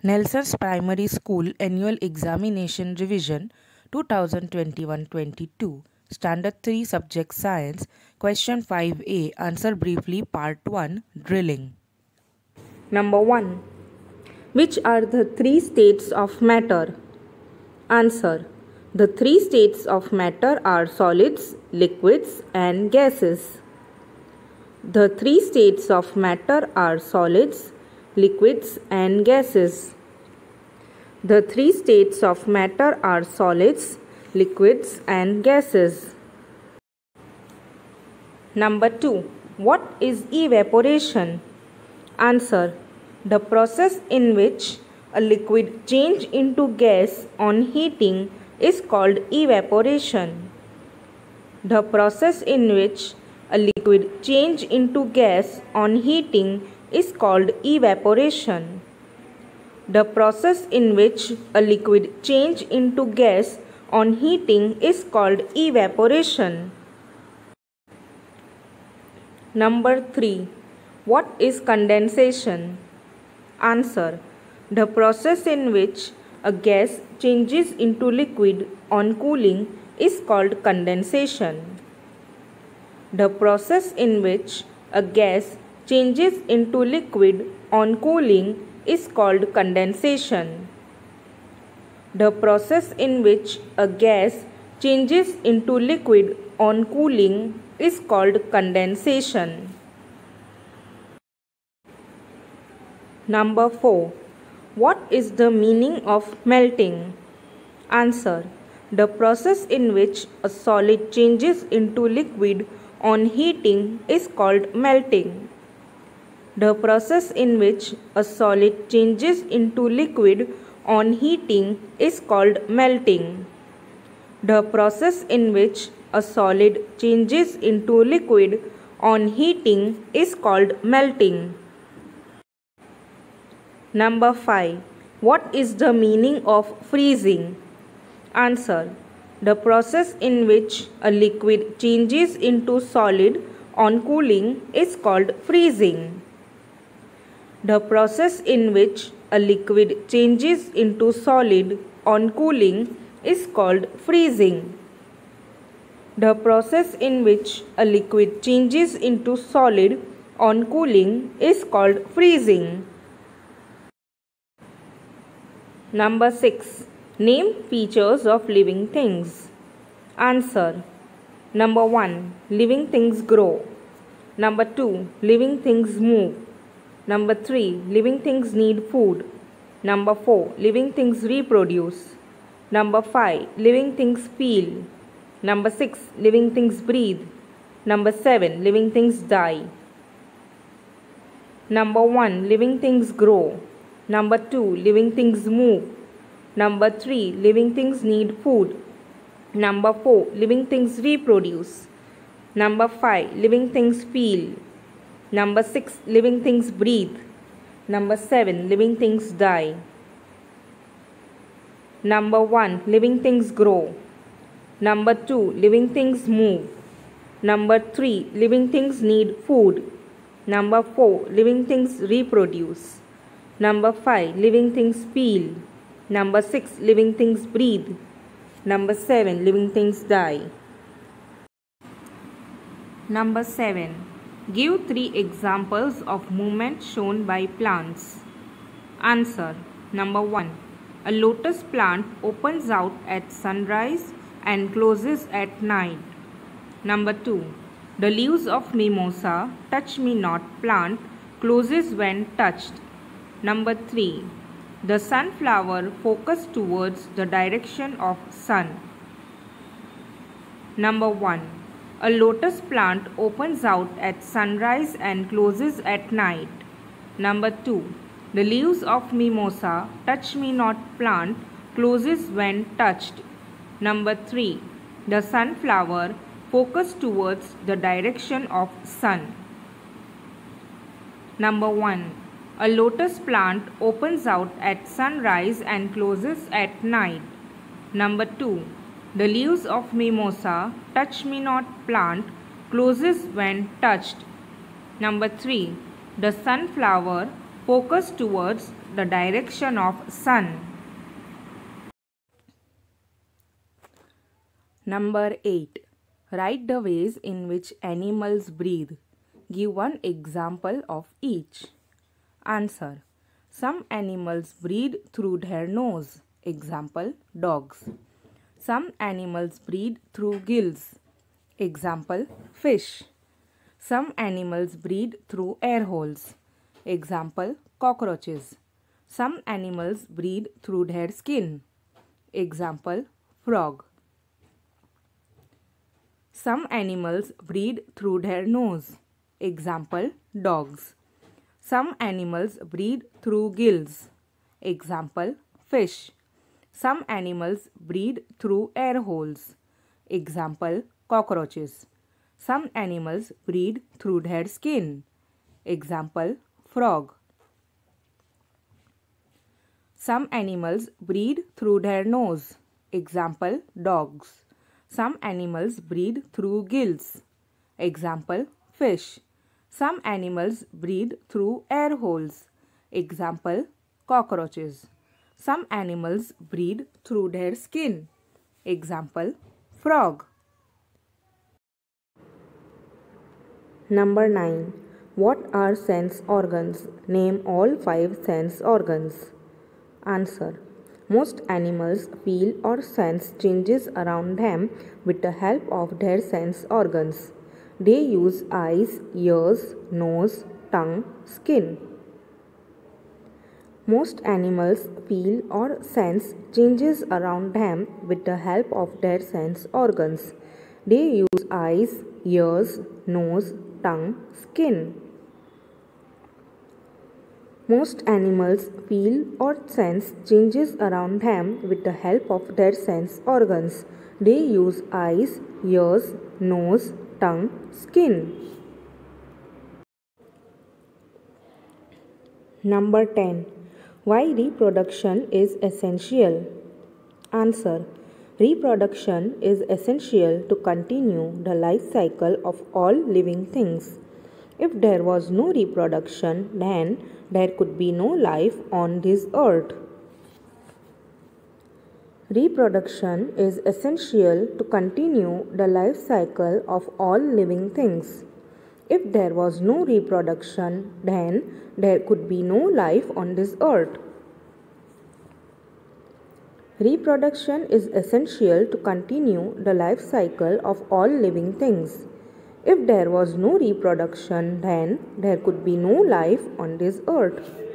Nelson's Primary School Annual Examination Revision 2021-22 Standard 3 Subject Science Question 5a Answer briefly Part 1 Drilling Number 1. Which are the three states of matter? Answer. The three states of matter are solids, liquids, and gases. The three states of matter are solids, liquids, and gases. The three states of matter are solids, liquids, and gases. Number 2. What is evaporation? Answer. The process in which a liquid change into gas on heating is called evaporation. The process in which a liquid change into gas on heating is called evaporation. The process in which a liquid change into gas on heating is called evaporation. Number 3. What is condensation? Answer. The process in which a gas changes into liquid on cooling is called condensation. The process in which a gas changes into liquid on cooling is called condensation. The process in which a gas changes into liquid on cooling is called condensation. Number 4. What is the meaning of melting? Answer. The process in which a solid changes into liquid on heating is called melting. The process in which a solid changes into liquid on heating is called melting. The process in which a solid changes into liquid on heating is called melting. Number 5. What is the meaning of freezing? Answer. The process in which a liquid changes into solid on cooling is called freezing. The process in which a liquid changes into solid on cooling is called freezing. The process in which a liquid changes into solid on cooling is called freezing. Number 6. Name features of living things. Answer. Number 1. Living things grow. Number 2. Living things move. Number 3. Living things need food. Number 4. Living things reproduce. Number 5. Living things feel. Number 6. Living things breathe. Number 7. Living things die. Number 1. Living things grow. Number 2. Living things move. Number 3. Living things need food. Number 4. Living things reproduce. Number 5. Living things feel. Number 6. Living things breathe. Number 7. Living things die. Number 1. Living things grow. Number 2. Living things move. Number 3. Living things need food. Number 4. Living things reproduce. Number 5. Living things feel. Number 6. Living things breathe. Number 7. Living things die. Number 7. Give three examples of movement shown by plants. Answer. Number 1. A lotus plant opens out at sunrise and closes at night. Number 2. The leaves of mimosa, touch me not plant, closes when touched. Number 3. The sunflower focus towards the direction of sun. Number 1. A lotus plant opens out at sunrise and closes at night. Number 2. The leaves of mimosa, touch me not plant, closes when touched. Number 3. The sunflower focus towards the direction of sun. Number 1. A lotus plant opens out at sunrise and closes at night. Number 2. The leaves of mimosa, touch me not plant, closes when touched. Number 3. The sunflower Focus towards the direction of sun. Number 8. Write the ways in which animals breathe. Give one example of each. Answer. Some animals breathe through their nose. Example, dogs. Some animals breed through gills. Example, fish. Some animals breed through air holes. Example, cockroaches. Some animals breed through their skin. Example, frog. Some animals breed through their nose. Example, dogs. Some animals breed through gills. Example, fish. Some animals breathe through air holes. Example, cockroaches. Some animals breathe through their skin. Example, frog. Some animals breathe through their nose. Example, dogs. Some animals breathe through gills. Example, fish. Some animals breathe through air holes. Example, cockroaches. Some animals breathe through their skin. Example, frog. Number 9. What are sense organs? Name all five sense organs. Answer. Most animals feel or sense changes around them with the help of their sense organs. They use eyes, ears, nose, tongue, skin. Most animals feel or sense changes around them with the help of their sense organs. They use eyes, ears, nose, tongue, skin. Most animals feel or sense changes around them with the help of their sense organs. They use eyes, ears, nose, tongue, skin. Number 10. Why reproduction is essential? Answer. Reproduction is essential to continue the life cycle of all living things. If there was no reproduction, then there could be no life on this earth. Reproduction is essential to continue the life cycle of all living things. If there was no reproduction, then there could be no life on this earth. Reproduction is essential to continue the life cycle of all living things. If there was no reproduction, then there could be no life on this earth.